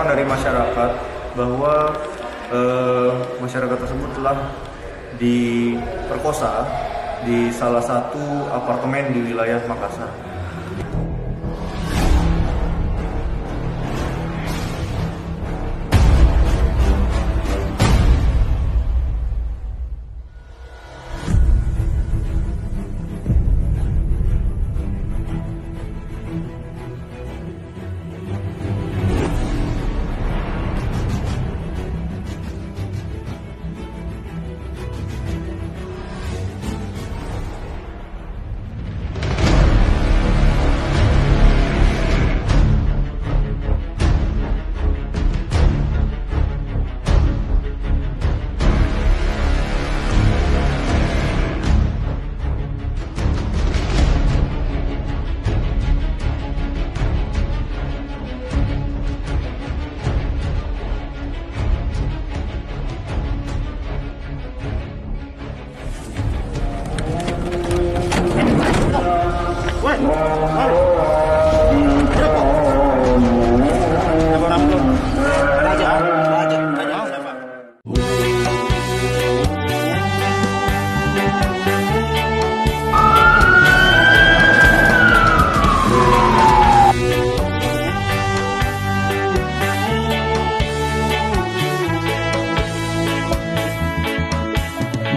masukan dari masyarakat bahwa eh, masyarakat tersebut telah diperkosa di salah satu apartemen di wilayah Makassar.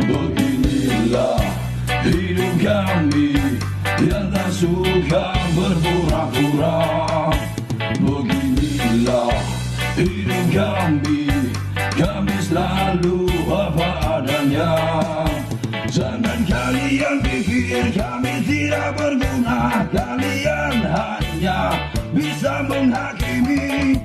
Beginilah hidup kami yang tak suka berpura-pura. Beginilah hidup kami Kami selalu apa adanya. Jangan kalian pikir kami tidak berguna Kalian hanya bisa menghakimi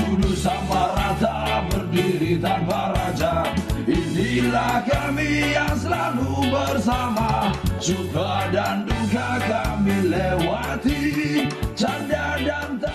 dulu sama rata berdiri tanpa raja. Inilah kami yang selalu bersama. Suka dan duka kami lewati. Canda dan tak